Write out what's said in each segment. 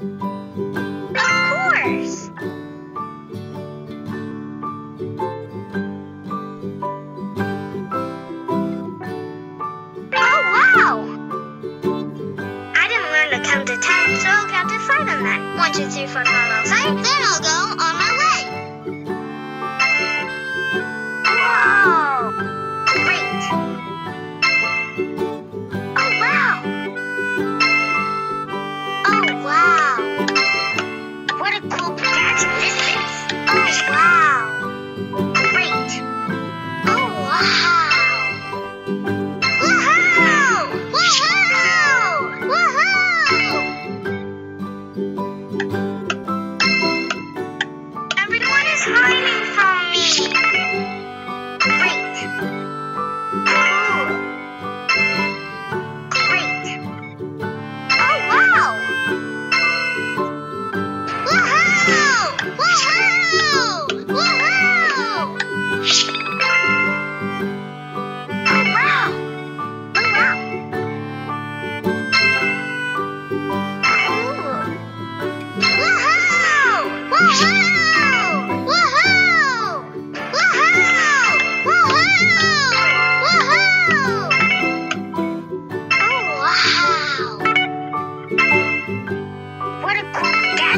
Of course. Oh, wow! I didn't learn to count to ten, so I'll count to five on that. One, two, three, four, five outside, then wow! What a cool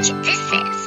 gadget this is!